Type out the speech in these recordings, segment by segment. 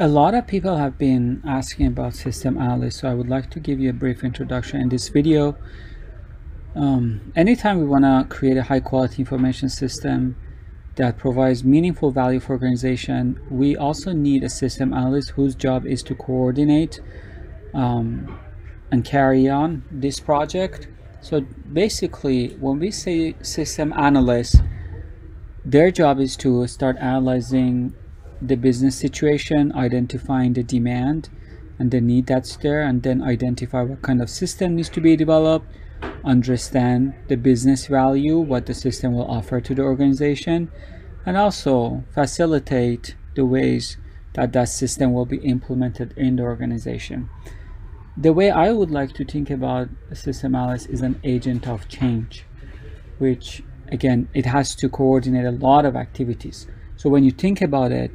A lot of people have been asking about system analysts, so I would like to give you a brief introduction in this video. Um, anytime we want to create a high quality information system that provides meaningful value for organization, we also need a system analyst whose job is to coordinate um, and carry on this project. So basically, when we say system analyst, their job is to start analyzing the business situation, identifying the demand and the need that's there, and then identify what kind of system needs to be developed, understand the business value, what the system will offer to the organization, and also facilitate the ways that that system will be implemented in the organization. The way I would like to think about system analyst is an agent of change, which again, it has to coordinate a lot of activities. So when you think about it,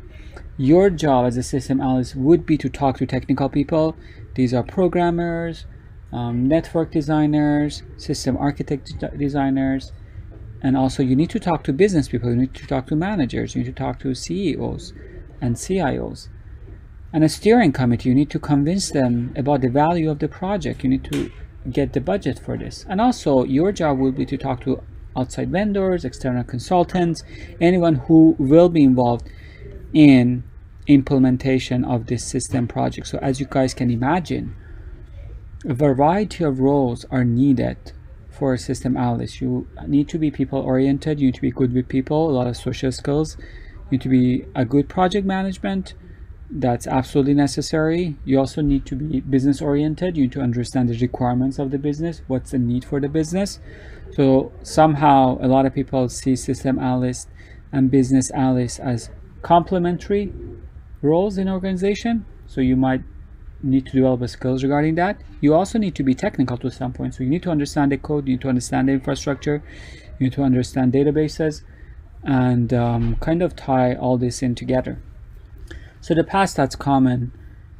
your job as a system analyst would be to talk to technical people. These are programmers, um, network designers, system architect designers, and also you need to talk to business people. You need to talk to managers. You need to talk to CEOs and CIOs. And a steering committee, you need to convince them about the value of the project. You need to get the budget for this. And also your job will be to talk to outside vendors, external consultants, anyone who will be involved in implementation of this system project. So as you guys can imagine, a variety of roles are needed for a system analyst. You need to be people oriented, you need to be good with people, a lot of social skills, you need to be a good project management, that's absolutely necessary. You also need to be business oriented. You need to understand the requirements of the business, what's the need for the business. So somehow a lot of people see system analyst and business analyst as complementary roles in organization. So you might need to develop skills regarding that. You also need to be technical to some point. So you need to understand the code, you need to understand the infrastructure, you need to understand databases and um, kind of tie all this in together. So the past that's common,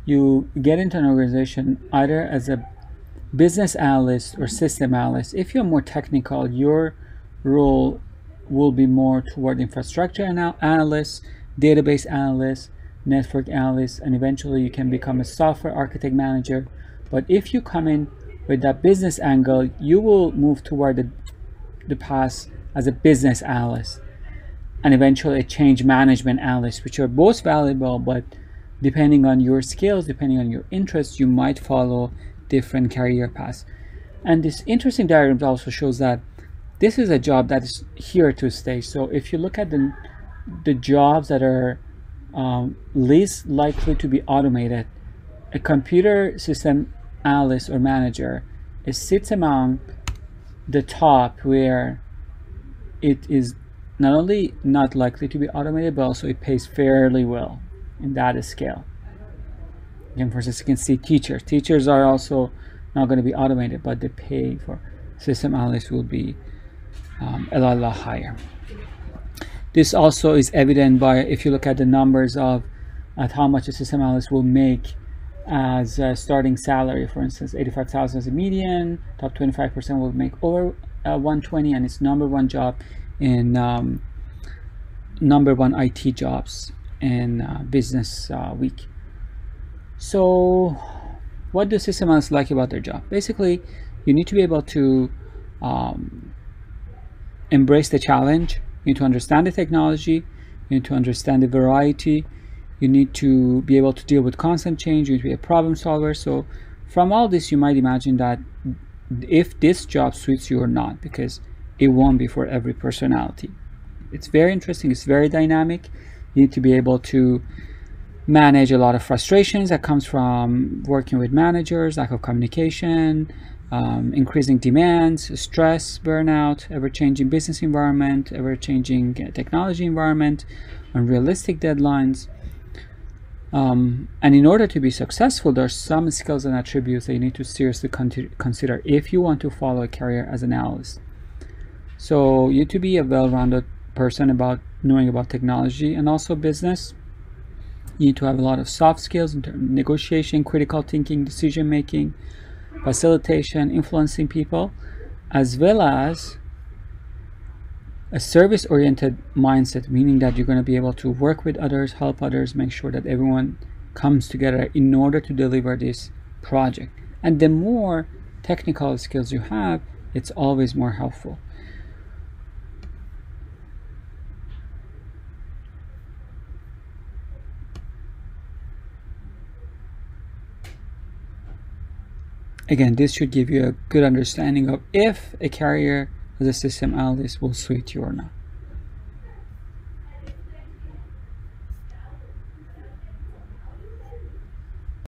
you get into an organization either as a business analyst or system analyst. If you're more technical, your role will be more toward infrastructure anal analyst, database analyst, network analyst, and eventually you can become a software architect manager. But if you come in with that business angle, you will move toward the, the path as a business analyst and eventually a change management analyst, which are both valuable, but depending on your skills, depending on your interests, you might follow different career paths. And this interesting diagram also shows that this is a job that is here to stay. So if you look at the, the jobs that are um, least likely to be automated, a computer system analyst or manager it sits among the top where it is not only not likely to be automated, but also it pays fairly well in that scale. Again, for instance, you can see teachers. Teachers are also not going to be automated, but the pay for system analysts will be um, a lot, lot higher. This also is evident by if you look at the numbers of at how much a system analyst will make as a starting salary. For instance, 85,000 as a median, top 25% will make over uh, 120 and it's number one job in um, number one IT jobs in uh, Business uh, Week. So, what do system analysts like about their job? Basically, you need to be able to um, embrace the challenge. You need to understand the technology. You need to understand the variety. You need to be able to deal with constant change. You need to be a problem solver. So, from all this, you might imagine that if this job suits you or not, because it won't be for every personality. It's very interesting, it's very dynamic. You need to be able to manage a lot of frustrations that comes from working with managers, lack of communication, um, increasing demands, stress, burnout, ever-changing business environment, ever-changing technology environment, unrealistic deadlines. Um, and in order to be successful, there are some skills and attributes that you need to seriously con consider if you want to follow a career as an analyst. So you to be a well-rounded person about knowing about technology and also business. You need to have a lot of soft skills in terms of negotiation, critical thinking, decision making, facilitation, influencing people, as well as a service-oriented mindset, meaning that you're going to be able to work with others, help others, make sure that everyone comes together in order to deliver this project. And the more technical skills you have, it's always more helpful. Again, this should give you a good understanding of if a carrier as a system analyst will suit you or not.